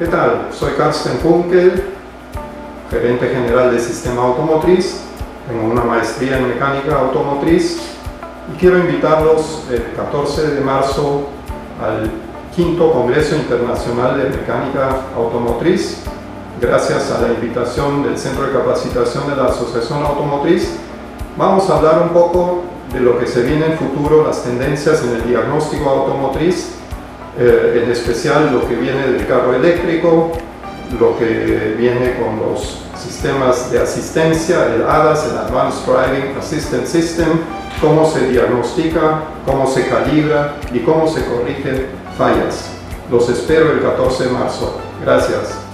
¿Qué tal? Soy Carsten Funkel, gerente general de Sistema Automotriz. Tengo una maestría en mecánica automotriz y quiero invitarlos el 14 de marzo al quinto Congreso Internacional de Mecánica Automotriz. Gracias a la invitación del Centro de Capacitación de la Asociación Automotriz, vamos a hablar un poco de lo que se viene en futuro, las tendencias en el diagnóstico automotriz, eh, en especial lo que viene del carro eléctrico, lo que viene con los sistemas de asistencia, el ADAS, el Advanced Driving Assistance System, cómo se diagnostica, cómo se calibra y cómo se corrige fallas. Los espero el 14 de marzo. Gracias.